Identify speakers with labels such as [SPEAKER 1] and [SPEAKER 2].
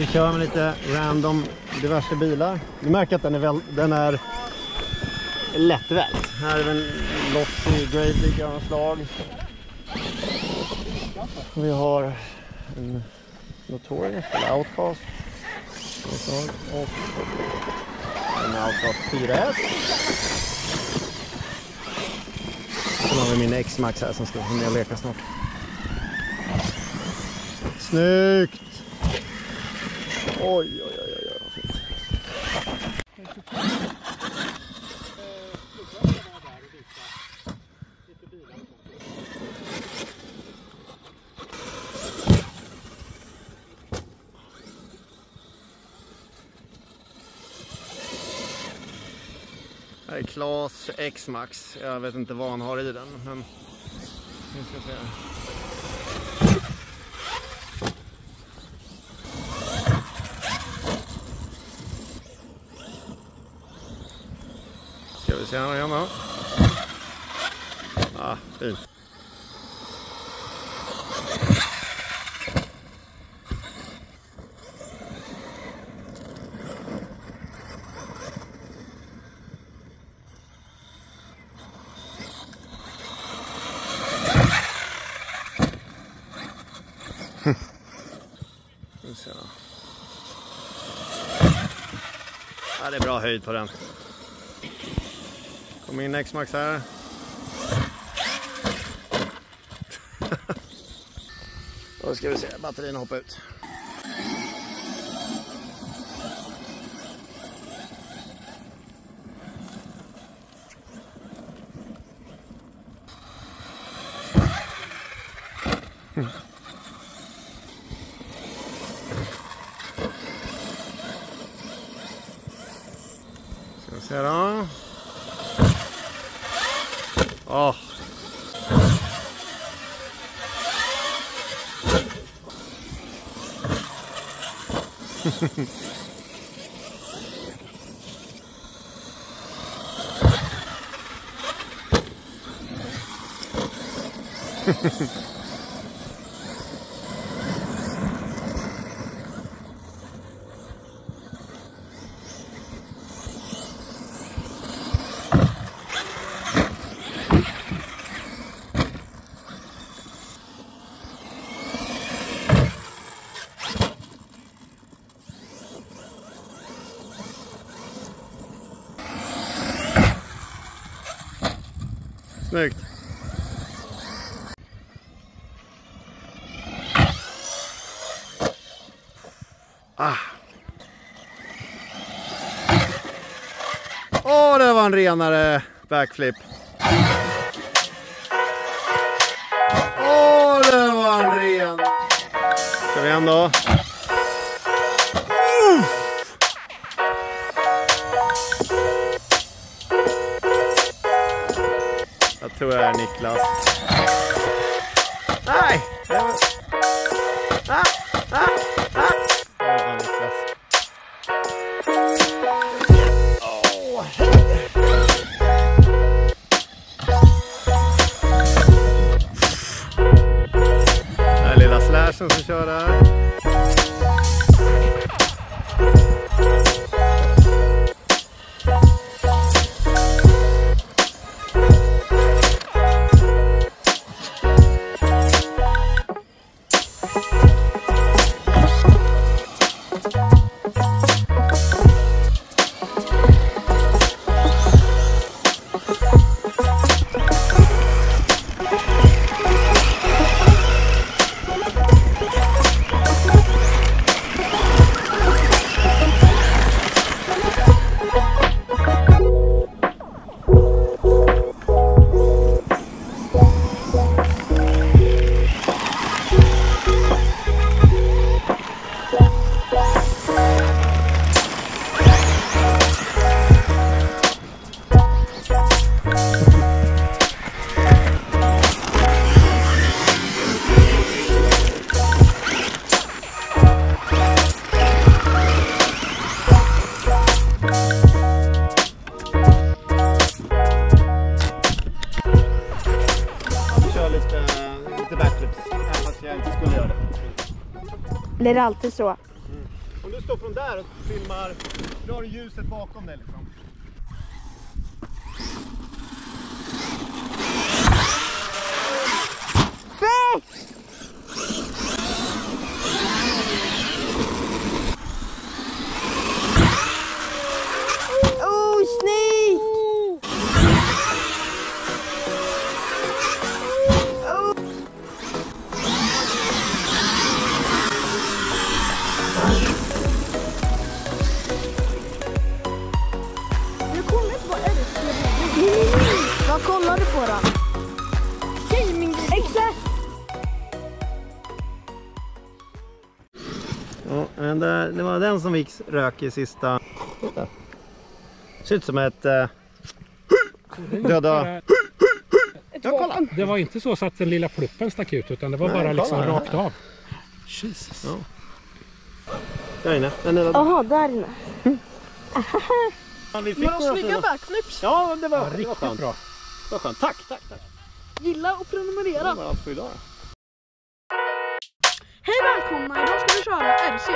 [SPEAKER 1] Vi kör med lite random diverse bilar. Du märker att den är, väl, den är lättvält. Här är en Lossy Great League av slag. Vi har en Notorious eller Outcast. Och en Outcast 4S. Sen har vi min X-Max här som ska få med och leka snart. Snyggt! Oj, oj, oj, oj, vad fint. Här är Klas X-Max. Jag vet inte vad han har i den. Men vi ska se. Tjena, tjena. Ah, fint. Ja, det är bra höjd på den. Kom in X-Max här. Då ska vi se, batterierna hoppar ut. Ska vi se då. Åh. Snyggt. Ah. Åh, det var en renare backflip. Åh, det var en ren. Ska vi igen då? Tror jag är Niklas. Nej! det var- Ah, ah, ah. Det var Niklas. Hej. Här är lilla slashen som kör där. Kör lite, backflips. Även fast jag inte skulle göra det.
[SPEAKER 2] Blir det alltid så?
[SPEAKER 1] Om du står från där och filmar, du ljuset bakom dig liksom. Ja, men det, det var den som gick rök i sista. Titta. Ser ut som ett eh, döda... Ja, kolla!
[SPEAKER 3] Det var inte så, så att den lilla pluppen stack ut utan det var
[SPEAKER 1] Nej,
[SPEAKER 3] bara liksom
[SPEAKER 1] kolla.
[SPEAKER 3] rakt av. Jesus.
[SPEAKER 1] Ja. Där inne. Den är
[SPEAKER 2] Jaha, där inne.
[SPEAKER 1] Ja, vi fick
[SPEAKER 4] Några snygga backflips.
[SPEAKER 1] Ja, det var,
[SPEAKER 3] Ja,
[SPEAKER 1] det var
[SPEAKER 3] riktigt
[SPEAKER 1] skönt.
[SPEAKER 3] bra.
[SPEAKER 1] Det var skönt. Tack, tack, tack.
[SPEAKER 4] Gilla och
[SPEAKER 1] Det
[SPEAKER 4] prenumerera.
[SPEAKER 1] var allt för idag.
[SPEAKER 4] Hej välkomna, idag ska vi köra RC.